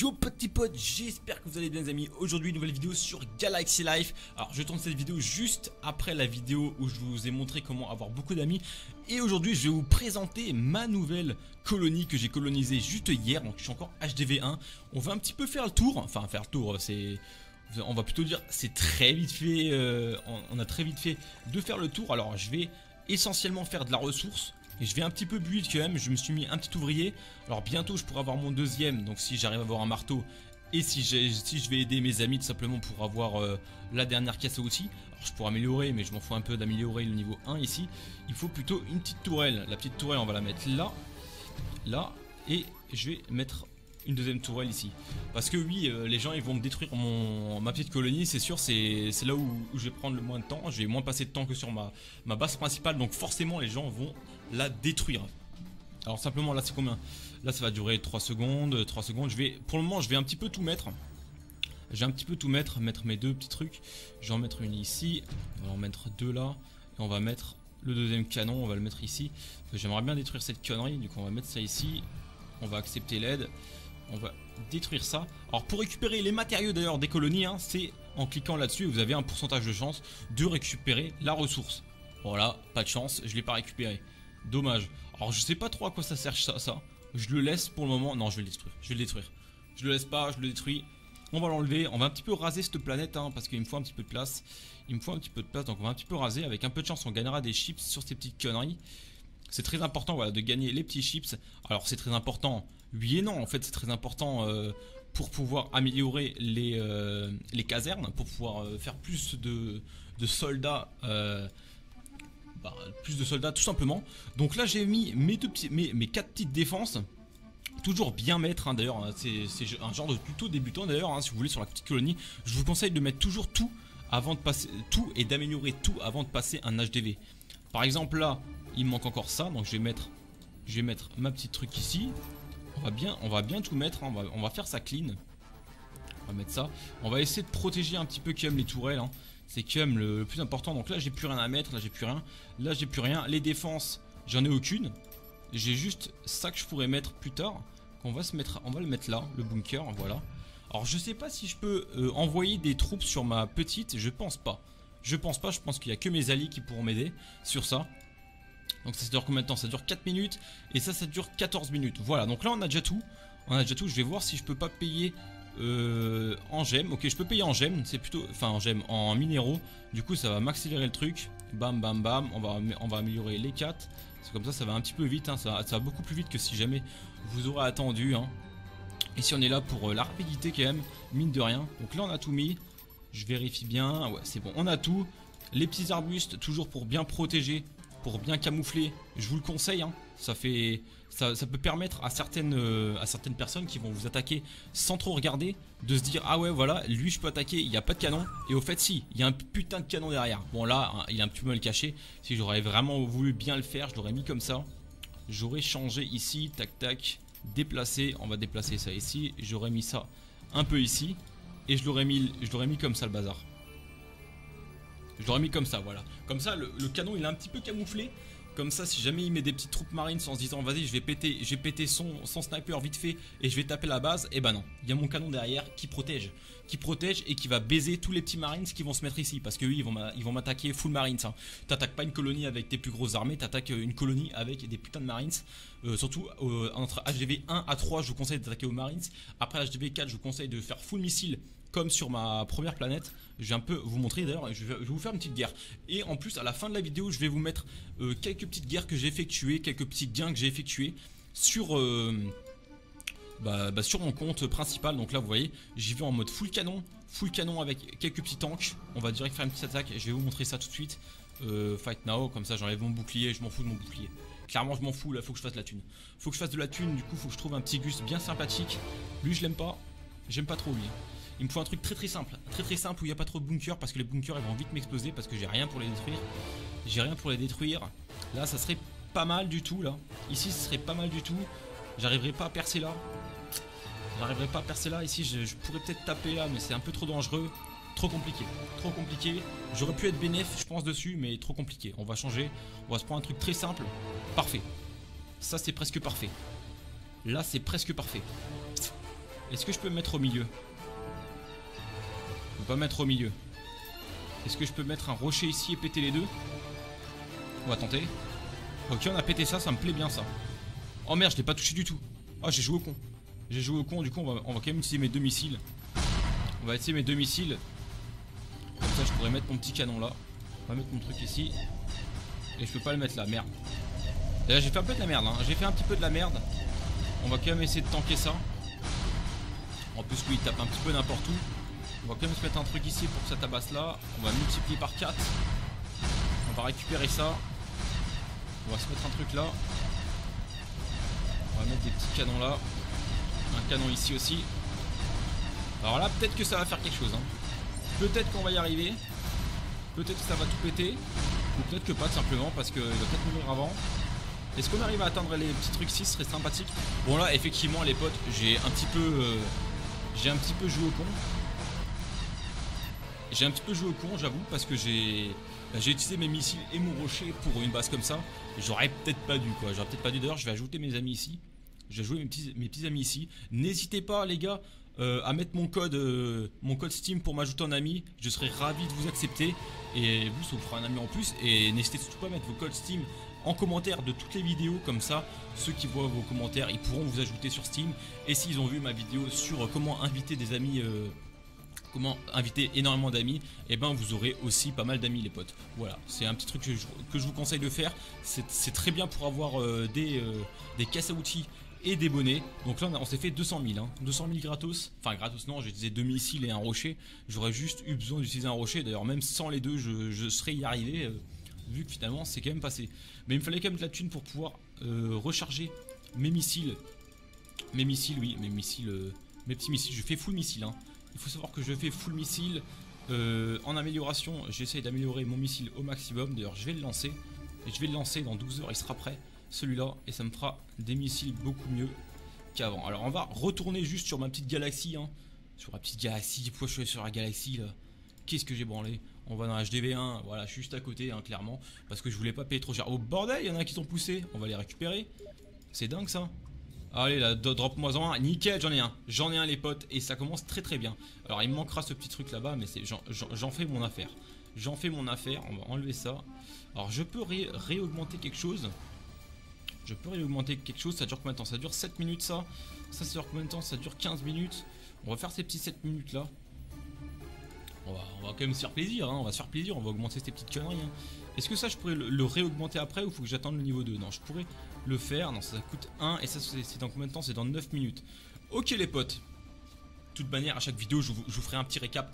Yo petits potes, j'espère que vous allez bien les amis. Aujourd'hui nouvelle vidéo sur Galaxy Life. Alors je tourne cette vidéo juste après la vidéo où je vous ai montré comment avoir beaucoup d'amis. Et aujourd'hui je vais vous présenter ma nouvelle colonie que j'ai colonisée juste hier. Donc je suis encore HDV1 On va un petit peu faire le tour, enfin faire le tour c'est... On va plutôt dire c'est très vite fait, euh, on a très vite fait de faire le tour. Alors je vais essentiellement faire de la ressource et je vais un petit peu build quand même, je me suis mis un petit ouvrier. Alors bientôt je pourrai avoir mon deuxième, donc si j'arrive à avoir un marteau. Et si, si je vais aider mes amis tout simplement pour avoir euh, la dernière caisse outils. Alors je pourrais améliorer, mais je m'en fous un peu d'améliorer le niveau 1 ici. Il faut plutôt une petite tourelle. La petite tourelle on va la mettre là, là. Et je vais mettre une deuxième tourelle ici. Parce que oui, euh, les gens ils vont me détruire mon, ma petite colonie, c'est sûr, c'est là où, je vais prendre le moins de temps. Je vais moins passer de temps que sur ma, ma base principale, donc forcément les gens vont la détruire. Alors simplement là c'est combien? Là ça va durer 3 secondes, 3 secondes. Je vais, pour le moment je vais un petit peu tout mettre. Je vais un petit peu tout mettre, mettre mes deux petits trucs. Je vais en mettre une ici, on va en mettre deux là. Et on va mettre le deuxième canon, on va le mettre ici. J'aimerais bien détruire cette connerie, du coup on va mettre ça ici. On va accepter l'aide on va détruire ça. Alors pour récupérer les matériaux d'ailleurs des colonies, hein, c'est en cliquant là-dessus, vous avez un pourcentage de chance de récupérer la ressource. Voilà, pas de chance, je l'ai pas récupéré. Dommage. Alors je sais pas trop à quoi ça sert ça. Je le laisse pour le moment. Non, je vais le détruire. Je vais le détruire. Je le laisse pas, je le détruis. On va l'enlever. On va un petit peu raser cette planète hein, parce qu'il me faut un petit peu de place. Il me faut un petit peu de place, donc on va un petit peu raser. Avec un peu de chance, on gagnera des chips sur ces petites conneries. C'est très important voilà, de gagner les petits chips. Alors c'est très important oui et non, en fait, c'est très important euh, pour pouvoir améliorer les, euh, casernes, pour pouvoir euh, faire plus de, soldats. De soldats tout simplement. Donc là j'ai mis mes, deux petits, mes, mes quatre petites défenses. Toujours bien mettre, hein, d'ailleurs, hein, c'est un genre de tuto débutant d'ailleurs, hein, si vous voulez, sur la petite colonie. Je vous conseille de mettre toujours tout avant de passer tout et d'améliorer tout avant de passer un HDV. Par exemple là, il me manque encore ça, donc je vais mettre, je vais mettre ma petite truc ici. On va bien, on va bien tout mettre, hein. on, va, faire ça clean. On va mettre ça. On va essayer de protéger un petit peu quand les tourelles. C'est quand même le, plus important. Donc là, j'ai plus rien à mettre. Là, j'ai plus rien. Là, j'ai plus rien. Les défenses, j'en ai aucune. J'ai juste ça que je pourrais mettre plus tard. On va se mettre, on va le mettre là, le bunker. Voilà. Alors, je sais pas si je peux euh, envoyer des troupes sur ma petite. Je pense pas. Je pense pas. Je pense qu'il y a que mes alliés qui pourront m'aider sur ça. Donc ça, dure combien de temps? Ça dure 4 minutes et ça, ça dure 14 minutes. Voilà, donc là on a déjà tout. On a déjà tout. Je vais voir si je peux pas payer euh, en gemmes. Ok, je peux payer en gemmes. C'est plutôt, enfin en gemmes, en minéraux. Du coup, ça va m'accélérer le truc. Bam, bam, bam. On va, on va améliorer les 4. C'est comme ça, ça va un petit peu vite. Hein. Ça, va beaucoup plus vite que si jamais vous aurez attendu. Hein. Et si on est là pour euh, la rapidité quand même, mine de rien. Donc là, on a tout mis. Je vérifie bien. Ouais, c'est bon. On a tout. Les petits arbustes, toujours pour bien protéger pour bien camoufler. Je vous le conseille, hein. ça, peut permettre à certaines, euh, à certaines personnes qui vont vous attaquer sans trop regarder de se dire ah ouais voilà lui je peux attaquer, il n'y a pas de canon et au fait si, il y a un putain de canon derrière. Bon là hein, il est un petit peu mal caché, si j'aurais vraiment voulu bien le faire je l'aurais mis comme ça. J'aurais changé ici, tac tac, déplacer, on va déplacer ça ici, j'aurais mis ça un peu ici et je l'aurais mis, je l'aurais mis comme ça le bazar. Je l'aurais mis comme ça, voilà. Comme ça, le, canon, il est un petit peu camouflé. Comme ça, si jamais il met des petites troupes marines en se disant vas-y, je vais péter, j'ai pété son, son, sniper vite fait et je vais taper la base, et eh ben non. Il y a mon canon derrière qui protège. Qui protège et qui va baiser tous les petits marines qui vont se mettre ici. Parce que oui, ils vont m'attaquer full marines. Hein. T'attaques pas une colonie avec tes plus grosses armées, t'attaques une colonie avec des putains de marines. Euh, surtout euh, entre HDV 1 à 3, je vous conseille d'attaquer aux marines. Après HDV 4, je vous conseille de faire full missile comme sur ma première planète. Je vais un peu vous montrer d'ailleurs, je, vais vous faire une petite guerre. Et en plus, à la fin de la vidéo, je vais vous mettre euh, quelques petites guerres que j'ai effectuées, quelques petits gains que j'ai effectués sur, euh, bah, bah, sur mon compte principal. Donc là, vous voyez, j'y vais en mode full canon, full canon avec quelques petits tanks. On va direct faire une petite attaque et je vais vous montrer ça tout de suite. Euh, fight now, comme ça j'enlève mon bouclier, je m'en fous de mon bouclier. Clairement, je m'en fous, là, faut que je fasse de la thune. Faut que je fasse de la thune, du coup, faut que je trouve un petit Gus bien sympathique. Lui, je l'aime pas. J'aime pas trop lui. Il me faut un truc très très simple, très très simple où il n'y a pas trop de bunkers parce que les bunkers ils vont vite m'exploser parce que j'ai rien pour les détruire. J'ai rien pour les détruire. Là ça serait pas mal du tout là. Ici ce serait pas mal du tout. J'arriverai pas à percer là. J'arriverai pas à percer là. Ici je, pourrais peut-être taper là mais c'est un peu trop dangereux. Trop compliqué. Trop compliqué. J'aurais pu être bénéf je pense dessus mais trop compliqué. On va changer. On va se prendre un truc très simple. Parfait. Ça c'est presque parfait. Là c'est presque parfait. Est-ce que je peux me mettre au milieu? Je peux pas mettre au milieu. Est-ce que je peux mettre un rocher ici et péter les deux On va tenter. Ok, on a pété ça, ça me plaît bien ça. Oh merde, je l'ai pas touché du tout. Oh, j'ai joué au con. J'ai joué au con, du coup, on va, on va quand même utiliser mes deux missiles. On va essayer mes deux missiles. Comme ça, je pourrais mettre mon petit canon là. On va mettre mon truc ici. Et je peux pas le mettre là, merde. D'ailleurs, j'ai fait un peu de la merde, hein. J'ai fait un petit peu de la merde. On va quand même essayer de tanker ça. En plus, lui, il tape un petit peu n'importe où. On va quand même se mettre un truc ici pour que ça tabasse là. On va multiplier par 4. On va récupérer ça. On va se mettre un truc là. On va mettre des petits canons là. Un canon ici aussi. Alors là, peut-être que ça va faire quelque chose. Hein. Peut-être qu'on va y arriver. Peut-être que ça va tout péter. Ou peut-être que pas, simplement, parce qu'il va peut-être mourir avant. Est-ce qu'on arrive à atteindre les petits trucs ici? Ce serait sympathique. Bon là, effectivement, les potes, j'ai un petit peu... Euh, j'ai un petit peu joué au con. J'ai un petit peu joué au con, j'avoue, parce que j'ai... Bah, utilisé mes missiles et mon rocher pour une base comme ça. J'aurais peut-être pas dû, quoi. J'aurais peut-être pas dû. D'ailleurs, je vais ajouter mes amis ici. Je vais jouer mes petits, amis ici. N'hésitez pas, les gars, euh, à mettre mon code, euh, mon code Steam pour m'ajouter en ami. Je serai ravi de vous accepter. Et vous, ça vous fera un ami en plus. Et n'hésitez surtout pas à mettre vos codes Steam en commentaire de toutes les vidéos. Comme ça, ceux qui voient vos commentaires, ils pourront vous ajouter sur Steam. Et s'ils ont vu ma vidéo sur comment inviter des amis... Euh, comment inviter énormément d'amis, et eh ben vous aurez aussi pas mal d'amis les potes. Voilà, c'est un petit truc que je, vous conseille de faire. C'est très bien pour avoir des, des caisses à outils et des bonnets. Donc là, on, s'est fait 200 000. Hein. 200 000 gratos. Enfin, gratos, non, j'ai utilisé deux missiles et un rocher. J'aurais juste eu besoin d'utiliser un rocher. D'ailleurs, même sans les deux, je, serais y arrivé. Euh, vu que finalement, c'est quand même passé. Mais il me fallait quand même de la thune pour pouvoir euh, recharger mes missiles. Mes missiles, oui, mes missiles. Euh, mes petits missiles. Je fais full missile. Hein. Il faut savoir que je fais full missile. en amélioration, j'essaye d'améliorer mon missile au maximum. D'ailleurs, je vais le lancer. Et je vais le lancer dans 12 heures, il sera prêt celui-là et ça me fera des missiles beaucoup mieux qu'avant. Alors on va retourner juste sur ma petite galaxie, hein. sur la petite galaxie, pourquoi je suis sur la galaxie là Qu'est-ce que j'ai branlé? On va dans HDV1, voilà, juste à côté, hein, clairement, parce que je voulais pas payer trop cher. Oh bordel, il y en a qui sont poussés, on va les récupérer. C'est dingue ça. Allez là, drop-moi en un, nickel, j'en ai un. J'en ai un les potes, et ça commence très très bien. Alors il me manquera ce petit truc là-bas, mais j'en fais mon affaire. J'en fais mon affaire, on va enlever ça. Alors je peux réaugmenter quelque chose. Je peux augmenter quelque chose, ça dure combien de temps? Ça dure 7 minutes ça? Ça, ça dure combien de temps? Ça dure 15 minutes. On va faire ces petits 7 minutes là. On va, quand même se faire plaisir, hein. on va se faire plaisir, on va augmenter ces petites conneries. Hein. Est-ce que ça je pourrais le, réaugmenter après ou faut que j'attende le niveau 2 Non, je pourrais le faire, non ça, coûte 1 et ça c'est dans combien de temps? C'est dans 9 minutes. Ok les potes, de toute manière à chaque vidéo je vous ferai un petit récap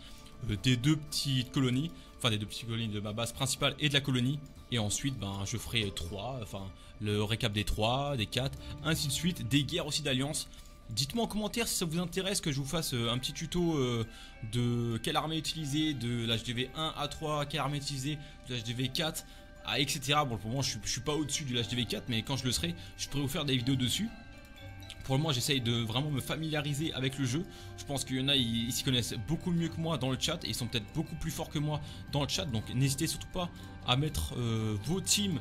euh, des deux petites colonies, enfin des deux petites colonies de ma base principale et de la colonie. Et ensuite, ben, je ferai trois, enfin le récap des trois, des quatre, ainsi de suite, des guerres aussi d'alliance. Dites-moi en commentaire si ça vous intéresse que je vous fasse euh, un petit tuto euh, de quelle armée utiliser, de l'HDV 1 à 3, quelle armée utiliser, de l'HDV 4, etc. Bon, pour le moment, je je suis pas au-dessus du HDV 4, mais quand je le serai, je pourrai vous faire des vidéos dessus. Pour le moment, j'essaye de vraiment me familiariser avec le jeu. Je pense qu'il y en a, ils, s'y connaissent beaucoup mieux que moi dans le chat et ils sont peut-être beaucoup plus forts que moi dans le chat. Donc n'hésitez surtout pas à mettre euh, vos teams,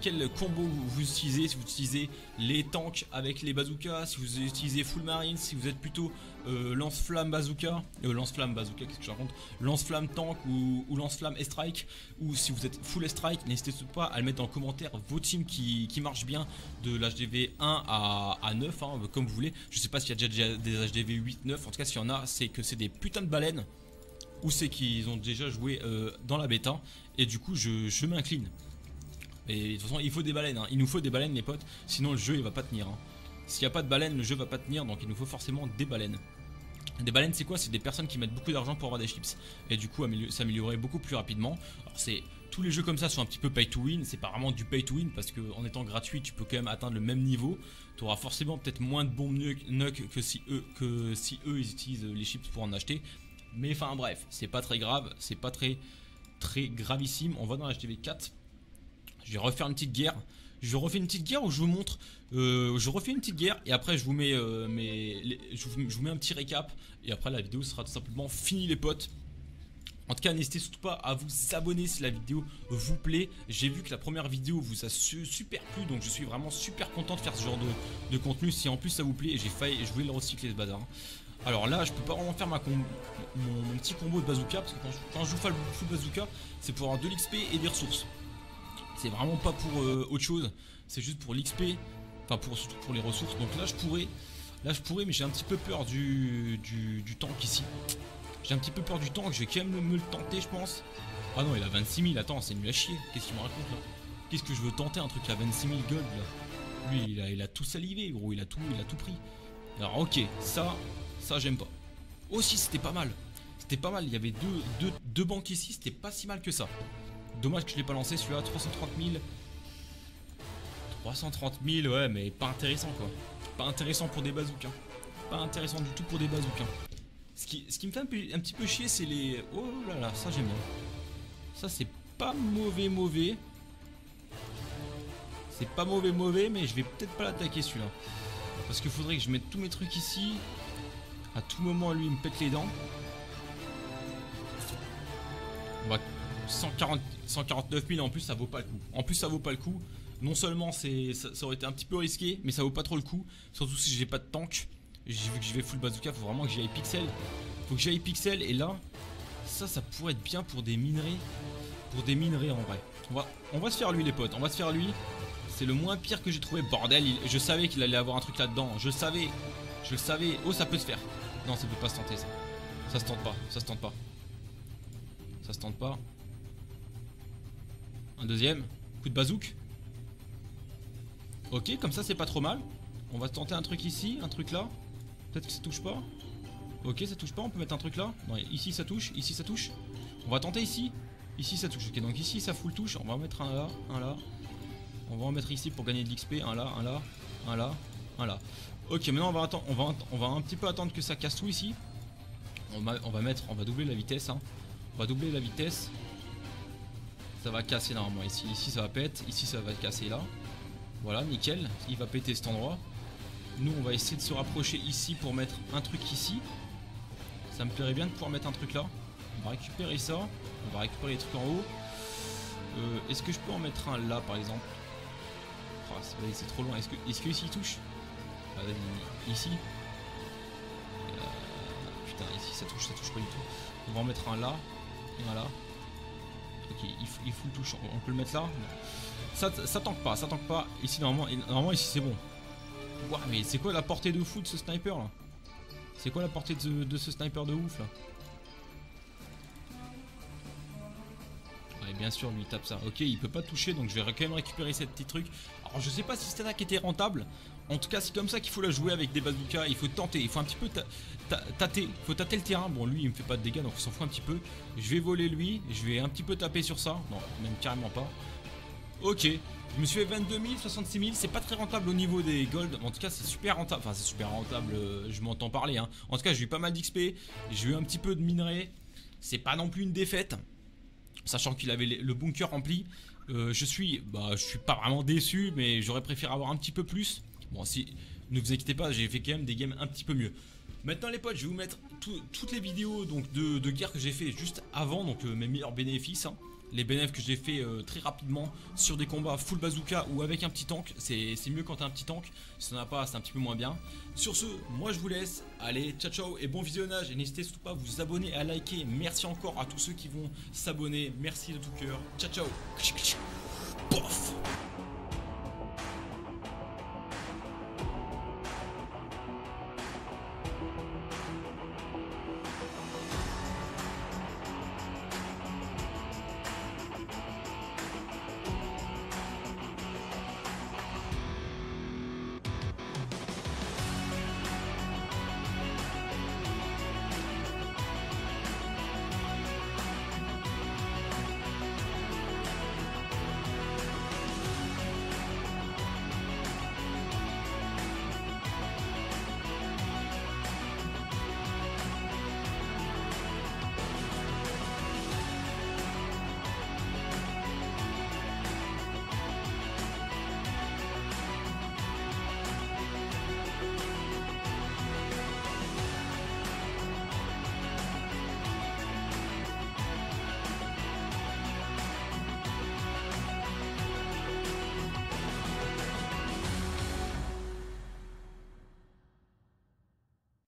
quel combo vous utilisez, si vous utilisez les tanks avec les bazookas, si vous utilisez full marine, si vous êtes plutôt euh, lance-flamme bazooka, lance-flamme bazooka, qu'est-ce que je raconte, lance-flamme tank ou, lance-flamme strike, ou si vous êtes full strike, n'hésitez pas à le mettre le commentaire vos teams qui, marchent bien de l'HDV 1 à, 9, hein, comme vous voulez. Je sais pas s'il y a déjà des HDV 8, 9, en tout cas s'il y en a, c'est que c'est des putains de baleines ou c'est qu'ils ont déjà joué dans la bêta et du coup je, m'incline. Et de toute façon il faut des baleines, hein. il nous faut des baleines les potes, sinon le jeu il va pas tenir. Hein. S'il n'y a pas de baleines le jeu va pas tenir donc il nous faut forcément des baleines. Des baleines c'est quoi? C'est des personnes qui mettent beaucoup d'argent pour avoir des chips et du coup s'améliorer beaucoup plus rapidement. Alors c'est tous les jeux comme ça sont un petit peu pay to win, c'est pas vraiment du pay to win parce qu'en étant gratuit tu peux quand même atteindre le même niveau. Tu auras forcément peut-être moins de bombes nuck que si eux que ils utilisent les chips pour en acheter. Mais enfin bref, c'est pas très grave, c'est pas très très gravissime. On va dans HTV 4. Je vais refaire une petite guerre. Je refais une petite guerre où je vous montre. Euh, je refais une petite guerre et après je vous mets euh, mes, je, vous, mets un petit récap et après la vidéo sera tout simplement finie les potes. En tout cas, n'hésitez surtout pas à vous abonner si la vidéo vous plaît. J'ai vu que la première vidéo vous a super plu, donc je suis vraiment super content de faire ce genre de, contenu. Si en plus ça vous plaît, j'ai failli, je voulais le recycler ce bazar. Hein. Alors là, je peux pas vraiment faire ma mon, petit combo de bazooka, parce que quand je, joue full, bazooka, c'est pour avoir de l'XP et des ressources. C'est vraiment pas pour euh, autre chose, c'est juste pour l'XP, enfin pour, surtout pour les ressources. Donc là, je pourrais, là je pourrais, mais j'ai un petit peu peur du, du, tank ici. J'ai un petit peu peur du tank, je vais quand même me le tenter, je pense. Ah non, il a 26 000, attends, c'est nul à chier. Qu'est-ce qu'il me raconte là? Qu'est-ce que je veux tenter un truc à 26 000 gold là? Lui, il a, il a tout salivé, gros, il a tout, il a tout pris. Alors ok, ça, ça j'aime pas. Aussi, c'était pas mal. C'était pas mal, il y avait deux, deux, banques ici, c'était pas si mal que ça. Dommage que je l'ai pas lancé celui-là, 330 000. 330 000, ouais, mais pas intéressant quoi. Pas intéressant pour des bazookas. Pas intéressant du tout pour des bazookas. Ce qui, ce qui me fait un, un petit peu chier, c'est les... Oh là là, ça j'aime bien. Ça c'est pas mauvais mauvais. C'est pas mauvais mauvais, mais je vais peut-être pas l'attaquer celui-là. Parce qu'il faudrait que je mette tous mes trucs ici. À tout moment, lui, il me pète les dents. On va 140, 149 000 en plus, ça vaut pas le coup. En plus, ça vaut pas le coup. Non seulement c'est, ça, aurait été un petit peu risqué, mais ça vaut pas trop le coup. Surtout si j'ai pas de tank. Vu que je vais full bazooka, faut vraiment que j'aille pixel. Faut que j'aille pixel et là, ça, ça pourrait être bien pour des minerais. Pour des minerais en vrai. On va, se faire lui les potes, on va se faire lui. C'est le moins pire que j'ai trouvé. Bordel, je savais qu'il allait avoir un truc là-dedans. Je savais. Je le savais. Oh, ça peut se faire. Non, ça peut pas se tenter, ça. Ça se tente pas. Ça se tente pas. Ça se tente pas. Un deuxième. Coup de bazouk. Ok, comme ça, c'est pas trop mal. On va tenter un truc ici, un truc là. Peut-être que ça touche pas. Ok, ça touche pas. On peut mettre un truc là. Ici, ça touche. Ici, ça touche. On va tenter ici. Ici, ça touche. Ok, donc ici, ça fout le touche. On va en mettre un là, un là. On va en mettre ici pour gagner de l'XP. Un là, un là, un là, un là. Ok, maintenant on va attendre, on va, un petit peu attendre que ça casse tout ici. On va, on va mettre, on va doubler la vitesse. Hein. On va doubler la vitesse. Ça va casser normalement ici. Ici ça va péter, ici ça va casser là. Voilà, nickel. Il va péter cet endroit. Nous on va essayer de se rapprocher ici pour mettre un truc ici. Ça me plairait bien de pouvoir mettre un truc là. On va récupérer ça. On va récupérer les trucs en haut. Euh, est-ce que je peux en mettre un là par exemple? Ah, c'est trop loin. Est-ce que, est que ici il touche? Ah, Ici euh, Putain, ici ça touche, ça touche pas du tout. On va en mettre un là. Un là. Ok, il, il faut le touche. On peut le mettre là ça, tank pas, ça tank pas. Ici, normalement, normalement ici c'est bon. Ouah, mais c'est quoi la portée de fou de ce sniper là? C'est quoi la portée de, ce sniper de ouf là? Bien sûr, lui il tape ça. Ok, il peut pas toucher, donc je vais quand même récupérer cette petit truc. Alors je sais pas si cette attaque était rentable. En tout cas, c'est comme ça qu'il faut la jouer avec des bazookas. Il faut tenter, il faut un petit peu tâter. Il faut tâter le terrain. Bon, lui, il me fait pas de dégâts, donc on s'en fout un petit peu. Je vais voler lui, je vais un petit peu taper sur ça. Non, même carrément pas. Ok, je me suis fait 22 000, 66 000, c'est pas très rentable au niveau des gold, en tout cas c'est super rentable, enfin c'est super rentable, euh, je m'entends parler hein. En tout cas j'ai eu pas mal d'XP, j'ai eu un petit peu de minerais, c'est pas non plus une défaite, sachant qu'il avait le bunker rempli. Euh, je suis, bah, je suis pas vraiment déçu, mais j'aurais préféré avoir un petit peu plus. Bon, si, ne vous inquiétez pas, j'ai fait quand même des games un petit peu mieux. Maintenant les potes, je vais vous mettre toutes les vidéos donc, de, guerre que j'ai fait juste avant, donc euh, mes meilleurs bénéfices. Hein les bénéfices que j'ai fait euh, très rapidement sur des combats full bazooka ou avec un petit tank. C'est mieux quand t'as un petit tank. Si t'en as pas, c'est un petit peu moins bien. Sur ce, moi je vous laisse. Allez, ciao ciao et bon visionnage. Et n'hésitez surtout pas à vous abonner, à liker. Merci encore à tous ceux qui vont s'abonner. Merci de tout cœur. Ciao ciao. Pof